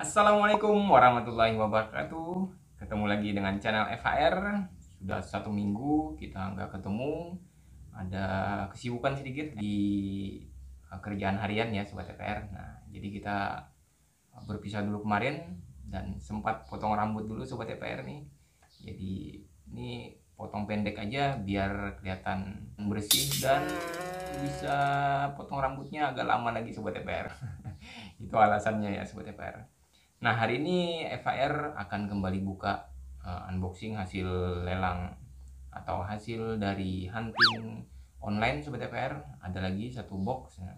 Assalamualaikum warahmatullahi wabarakatuh. Ketemu lagi dengan channel FHR Sudah satu minggu kita nggak ketemu. Ada kesibukan sedikit di uh, kerjaan harian ya Sobat FHR Nah jadi kita berpisah dulu kemarin Dan sempat potong rambut dulu Sobat FHR nih. Jadi ini potong pendek aja biar kelihatan bersih dan bisa potong rambutnya agak lama lagi Sobat FHR Itu alasannya ya Sobat FHR Nah, hari ini FHR akan kembali buka uh, unboxing hasil lelang atau hasil dari hunting online Sobat FHR. Ada lagi satu box ya.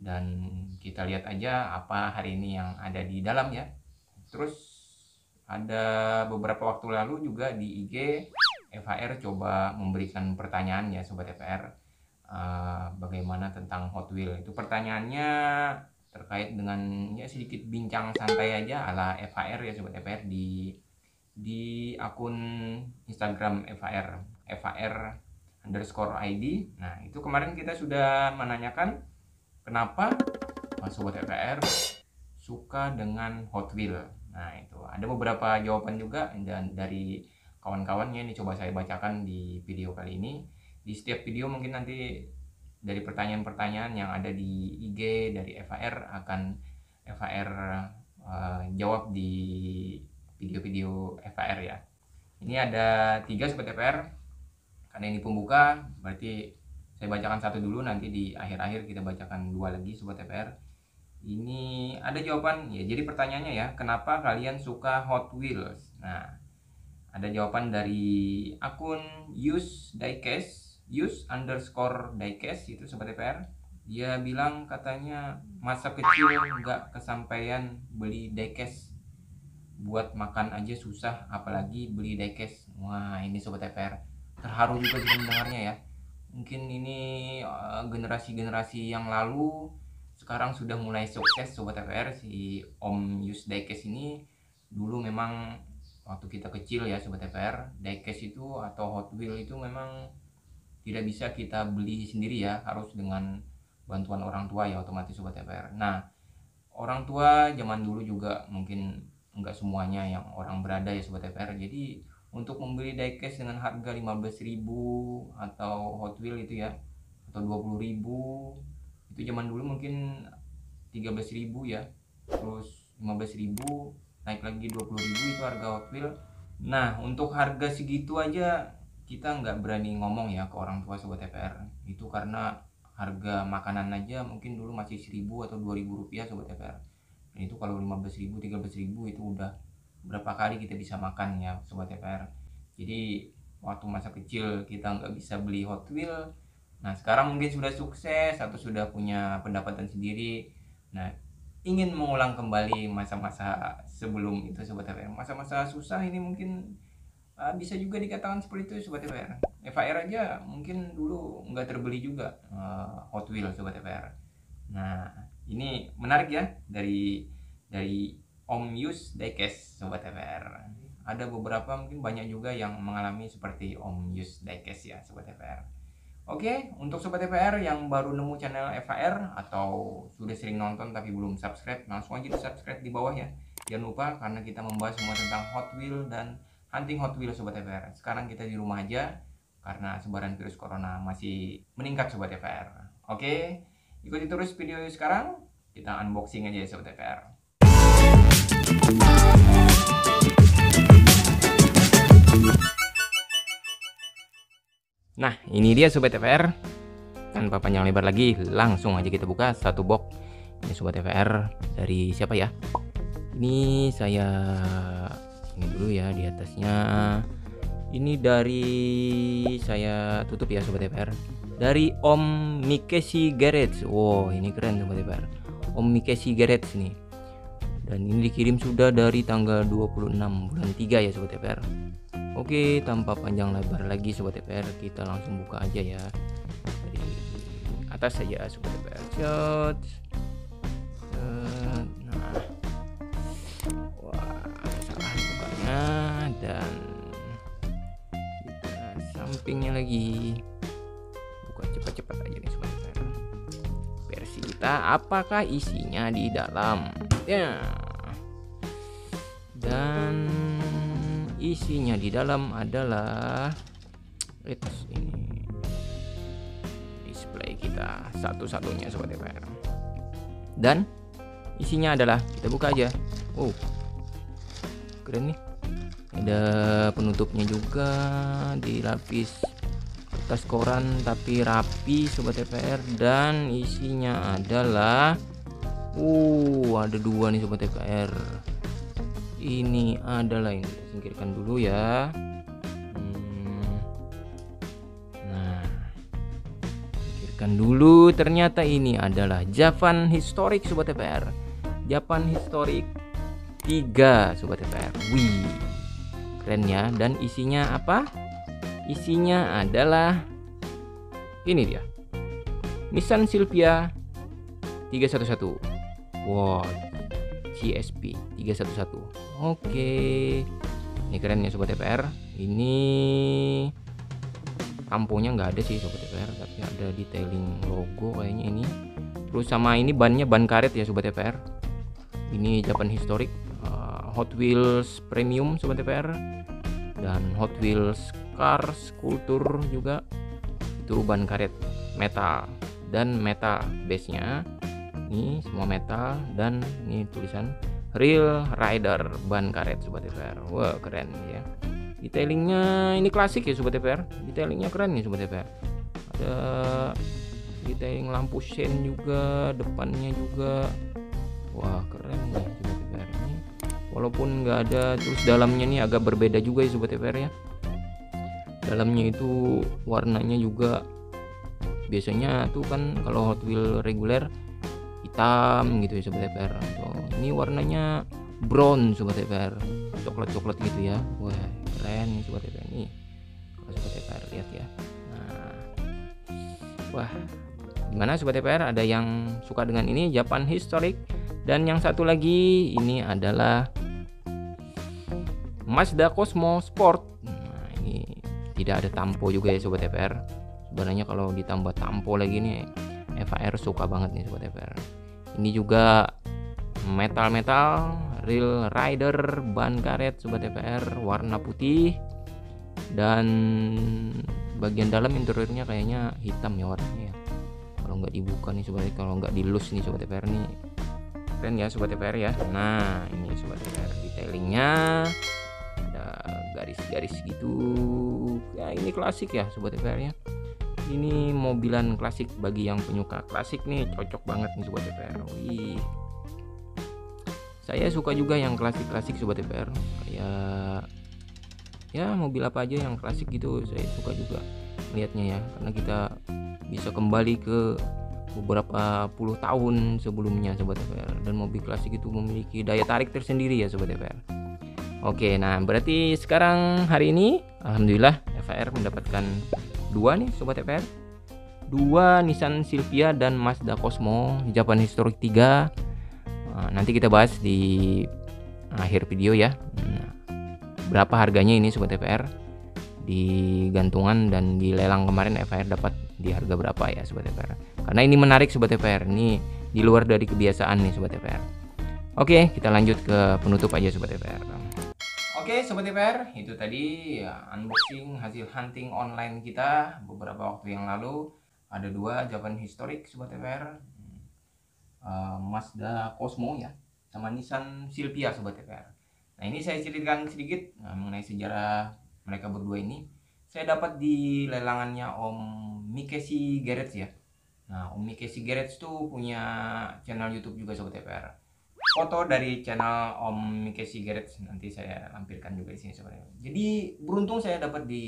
dan kita lihat aja apa hari ini yang ada di dalam ya. Terus ada beberapa waktu lalu juga di IG FHR coba memberikan pertanyaan ya Sobat FHR uh, bagaimana tentang Hot Wheel. Itu pertanyaannya terkait dengan ya sedikit bincang santai aja ala FHR ya sobat FHR di di akun Instagram FHR FHR underscore ID. Nah itu kemarin kita sudah menanyakan kenapa sobat FHR suka dengan Hot Wheel. Nah itu ada beberapa jawaban juga dan dari kawan-kawannya ini coba saya bacakan di video kali ini. Di setiap video mungkin nanti dari pertanyaan-pertanyaan yang ada di IG dari FHR akan FHR uh, jawab di video-video FHR ya. Ini ada tiga seperti FHR karena ini pembuka berarti saya bacakan satu dulu nanti di akhir-akhir kita bacakan dua lagi sobat FHR. Ini ada jawaban ya. Jadi pertanyaannya ya, kenapa kalian suka Hot Wheels? Nah, ada jawaban dari akun Use Diecast use underscore diecast itu sobat TPR dia bilang katanya masa kecil nggak kesampaian beli diecast buat makan aja susah apalagi beli diecast wah ini sobat TPR terharu juga sih mendengarnya ya. Mungkin ini eh, generasi-generasi yang lalu sekarang sudah mulai sukses sobat TPR si Om Yus Diecast ini. Dulu memang waktu kita kecil ya sobat TPR diecast itu atau Hot Wheel itu memang tidak bisa kita beli sendiri ya harus dengan bantuan orang tua ya otomatis sobat TPR nah orang tua zaman dulu juga mungkin enggak semuanya yang orang berada ya sobat TPR jadi untuk membeli diecast dengan harga 15.000 atau Hot Wheel itu ya atau 20.000 itu zaman dulu mungkin 13.000 ya. Terus 15.000 naik lagi 20.000 itu harga Hot Wheel. Nah untuk harga segitu aja kita nggak berani ngomong ya ke orang tua sobat TPR itu karena harga makanan aja mungkin dulu masih 1000 atau 2000 rupiah sobat TPR dan itu kalau 15000 13000 itu udah berapa kali kita bisa makan ya sobat TPR jadi waktu masa kecil kita nggak bisa beli Hot Wheel. Nah sekarang mungkin sudah sukses atau sudah punya pendapatan sendiri. Nah ingin mengulang kembali masa-masa sebelum itu sobat TPR masa-masa susah ini mungkin uh, bisa juga dikatakan seperti itu sobat FR FR aja mungkin dulu nggak terbeli juga uh, Hot Wheels sobat FR nah ini menarik ya dari dari Om Yus Diecast sobat FR ada beberapa mungkin banyak juga yang mengalami seperti Om Yus Diecast ya sobat FR Oke, untuk sobat FR yang baru nemu channel FR atau sudah sering nonton tapi belum subscribe, langsung aja di subscribe di bawah ya. Jangan lupa karena kita membahas semua tentang Hot Wheel dan hunting Hot Wheels Sobat FR. Sekarang kita di rumah aja karena sebaran virus corona masih meningkat Sobat FR. Oke, ikuti terus video sekarang. Kita unboxing aja ya Sobat FR. Nah, ini dia Sobat FR. Tanpa panjang lebar lagi, langsung aja kita buka satu box. Ini Sobat FR dari siapa ya? Ini saya ini dulu ya di atasnya. Ini dari saya tutup ya sobat DPR dari Om Mikeshi Garage wow ini keren sobat DPR Om Mikeshi Garage nih. Dan ini dikirim sudah dari tanggal 26 bulan 3 ya sobat DPR Oke tanpa panjang lebar lagi sobat DPR kita langsung buka aja ya. Dari atas saja sobat DPR shot sampingnya lagi. Buka cepat-cepat aja nih sobat versi kita apakah isinya di dalam? Ya. Dan isinya di dalam adalah it's ini. Display kita satu-satunya sobat TPR dan isinya adalah kita buka aja. Wow keren nih ada penutupnya juga di lapis kertas koran tapi rapi sobat TPR dan isinya adalah uh ada dua nih sobat TPR ini adalah ini singkirkan dulu ya. Hmm. nah singkirkan dulu. Ternyata ini adalah Javan Historic sobat TPR Japan Historic 3 sobat TPR wih keren dan isinya apa? Isinya adalah ini dia. Nissan Silvia 311 wow CSP 311 oke. Ini keren ya sobat TPR ini tamponya nggak ada sih sobat TPR tapi ada detailing logo kayaknya ini. Terus sama ini bannya ban karet ya sobat TPR ini Japan Historic Hot Wheels Premium sobat TPR dan Hot Wheels Car Sculpture juga. Itu ban karet metal dan metal base nya ini semua metal dan ini tulisan Real Rider ban karet sobat TPR wah keren ya. Detailingnya ini klasik ya sobat TPR detailingnya keren nih sobat TPR ada detailing lampu sen juga depannya juga. Wah walaupun nggak ada terus dalamnya nih agak berbeda juga ya sobat TPR ya. Dalamnya itu warnanya juga biasanya tuh kan kalau Hot Wheel reguler hitam gitu ya sobat TPR so, ini warnanya brown sobat TPR coklat coklat gitu ya. Wah keren sobat TPR ini kalau sobat TPR lihat ya. Nah wah gimana sobat TPR ada yang suka dengan ini? Japan Historic. Dan yang satu lagi ini adalah Mazda Cosmo Sport. Nah ini tidak ada tampo juga ya sobat TPR sebenarnya kalau ditambah tampo lagi nih FR suka banget nih sobat TPR ini juga metal-metal real rider ban karet sobat TPR warna putih. Dan bagian dalam interiornya kayaknya hitam ya warnanya ya. Kalau nggak dibuka nih sobat kalau nggak dilus nih sobat TPR nih. Keren ya sobat TPR ya. Nah ini sobat TPR detailingnya garis-garis gitu. Ya ini klasik ya sobat TPR ya. Ini mobilan klasik bagi yang penyuka klasik nih cocok banget nih sobat TPR wih. Saya suka juga yang klasik-klasik sobat TPR kayak ya mobil apa aja yang klasik gitu saya suka juga melihatnya ya. Karena kita bisa kembali ke beberapa puluh tahun sebelumnya sobat TPR dan mobil klasik itu memiliki daya tarik tersendiri ya sobat TPR Oke, nah berarti sekarang hari ini alhamdulillah FR mendapatkan dua nih sobat FR. Dua Nissan Silvia dan Mazda Cosmo Japan Historic 3. Nah, nanti kita bahas di akhir video ya. Nah, berapa harganya ini sobat FR? Di gantungan dan di lelang kemarin FR dapat di harga berapa ya sobat FR? Karena ini menarik sobat FR. Ini di luar dari kebiasaan nih sobat FR. Oke, kita lanjut ke penutup aja sobat FR. Oke Sobat TPR, itu tadi ya, unboxing hasil hunting online kita beberapa waktu yang lalu. Ada dua Japan Historic Sobat TPR uh, eh, Mazda Cosmo ya Sama Nissan Silvia Sobat TPR Nah ini saya ceritakan sedikit nah, mengenai sejarah mereka berdua ini. Saya dapat di lelangannya Om Mikesi Garage ya. Nah Om Mikesi Garage tuh punya channel Youtube juga Sobat TPR foto dari channel Om Mike Sigaret nanti saya lampirkan juga di sini sebenarnya. Jadi beruntung saya dapat di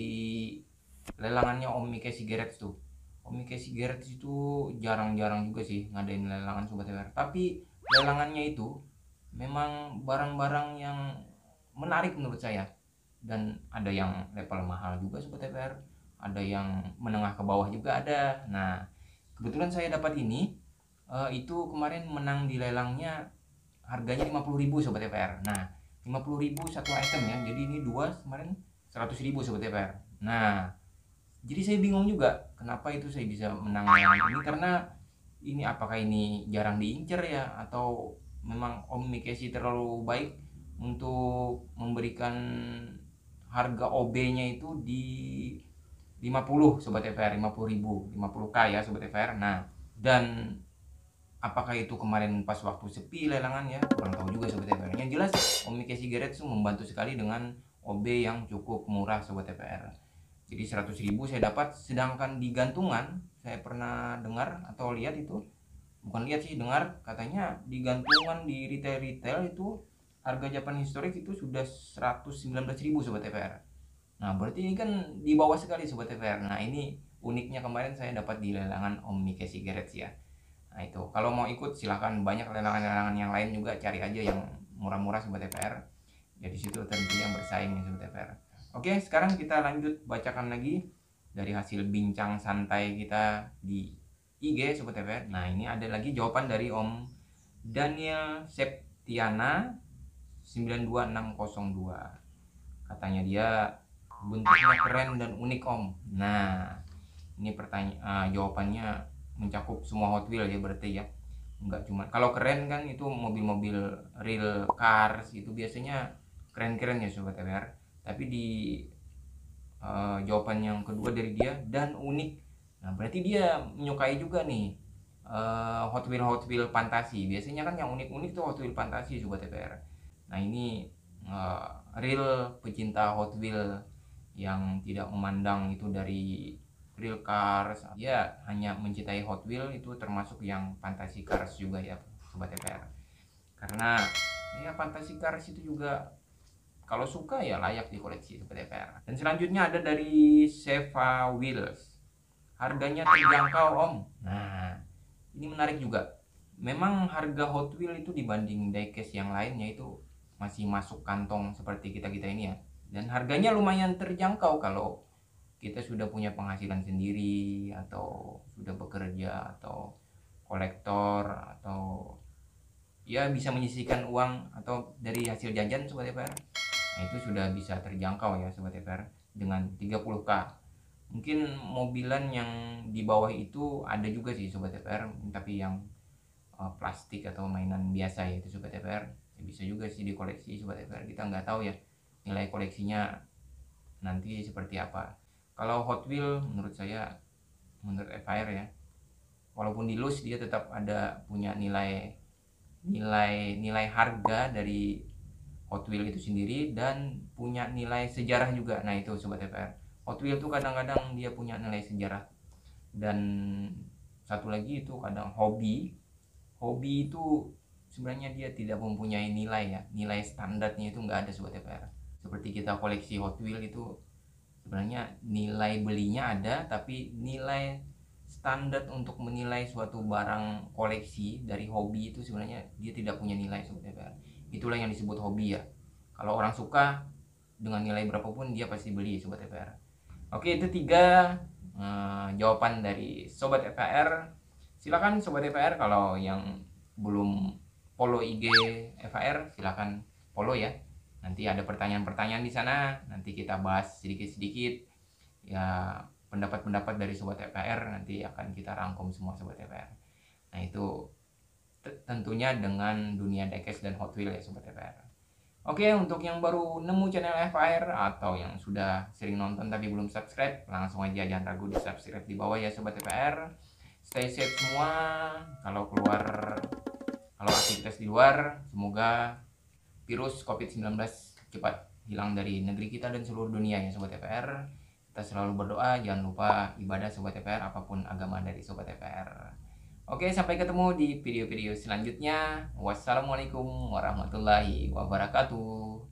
lelangannya Om Mike Sigaret tuh. Om Mike Sigaret itu jarang-jarang juga sih ngadain lelangan sobat TPR. Tapi lelangannya itu memang barang-barang yang menarik menurut saya dan ada yang level mahal juga sobat TPR, ada yang menengah ke bawah juga ada. Nah, kebetulan saya dapat ini uh, itu kemarin menang di lelangnya harganya 50.000 sobat TPR nah 50.000 satu item ya. Jadi ini dua kemarin 100.000 sobat TPR nah jadi saya bingung juga kenapa itu saya bisa menang ini. Karena ini apakah ini jarang diincer ya? Atau memang Om Mikesi terlalu baik untuk memberikan harga OB-nya itu di 50 sobat FR 50 ribu 50k ya sobat FR nah dan apakah itu kemarin pas waktu sepi lelangan ya kurang tahu juga sobat FR yang jelas Omike Cigarette itu membantu sekali dengan OB yang cukup murah sobat FR jadi 100 ribu saya dapat sedangkan di gantungan saya pernah dengar atau lihat itu bukan lihat sih dengar katanya di gantungan di retail-retail itu harga Japan historik itu sudah 119 ribu sobat FR Nah, berarti ini kan di bawah sekali Sobat TVR. Nah, ini uniknya kemarin saya dapat di lelangan Omnike Cigarettes ya. Nah, itu. Kalau mau ikut silahkan banyak lelangan-lelangan yang lain juga cari aja yang murah-murah Sobat TVR. Jadi situ tentunya bersaing ya Sobat TVR. Oke, sekarang kita lanjut bacakan lagi dari hasil bincang santai kita di IG Sobat TVR. Nah, ini ada lagi jawaban dari Om Daniel Septiana 92602. Katanya dia bentuknya keren dan unik om nah ini pertanyaan uh, jawabannya mencakup semua Hot Wheels ya berarti ya. Enggak cuma kalau keren kan itu mobil-mobil real cars itu biasanya keren-keren ya sobat TWR tapi di uh, jawaban yang kedua dari dia dan unik. Nah berarti dia menyukai juga nih uh, Hot Wheels Hot Wheels fantasi. Biasanya kan yang unik-unik tuh Hot Wheels fantasi sobat TWR nah ini uh, real pecinta Hot Wheels yang tidak memandang itu dari real cars. Ya hanya mencintai Hot Wheel itu termasuk yang fantasi cars juga ya sobat TPR karena ya fantasi cars itu juga kalau suka ya layak dikoleksi sobat TPR dan selanjutnya ada dari Seva Wheels. Harganya terjangkau om. Nah ini menarik juga. Memang harga Hot Wheel itu dibanding diecast yang lainnya itu masih masuk kantong seperti kita-kita ini ya. Dan harganya lumayan terjangkau kalau kita sudah punya penghasilan sendiri atau sudah bekerja atau kolektor atau ya bisa menyisihkan uang atau dari hasil jajan sobat EPR nah itu sudah bisa terjangkau ya sobat EPR dengan 30k mungkin mobilan yang di bawah itu ada juga sih sobat EPR tapi yang uh, plastik atau mainan biasa ya itu sobat EPR ya, bisa juga sih dikoleksi sobat EPR kita nggak tahu ya nilai koleksinya nanti seperti apa kalau Hot Wheel menurut saya menurut FIR ya walaupun di loose dia tetap ada punya nilai nilai nilai harga dari Hot Wheel itu sendiri dan punya nilai sejarah juga. Nah itu sobat FIR Hot Wheel itu kadang-kadang dia punya nilai sejarah. Dan satu lagi itu kadang hobi. Hobi itu sebenarnya dia tidak mempunyai nilai ya. Nilai standarnya itu nggak ada sobat FIR seperti kita koleksi Hot Wheels itu sebenarnya nilai belinya ada tapi nilai standar untuk menilai suatu barang koleksi dari hobi itu sebenarnya dia tidak punya nilai sebenarnya itulah yang disebut hobi ya. Kalau orang suka dengan nilai berapapun dia pasti beli sobat FPR oke itu tiga uh, jawaban dari sobat FPR silakan sobat FPR kalau yang belum follow IG FPR silakan follow ya nanti ada pertanyaan-pertanyaan di sana nanti kita bahas sedikit-sedikit. Ya pendapat-pendapat dari sobat TPR nanti akan kita rangkum semua sobat TPR nah itu tentunya dengan dunia diecast dan Hot Wheels ya sobat TPR Oke untuk yang baru nemu channel FIR atau yang sudah sering nonton tapi belum subscribe langsung aja jangan ragu di subscribe di bawah ya sobat TPR stay safe semua. Kalau keluar kalau aktivitas di luar semoga virus COVID-19 cepat hilang dari negeri kita dan seluruh dunia ya Sobat TPR. Kita selalu berdoa, jangan lupa ibadah Sobat TPR apa pun agama dari Sobat TPR. Oke, sampai ketemu di video-video selanjutnya. Wassalamualaikum warahmatullahi wabarakatuh.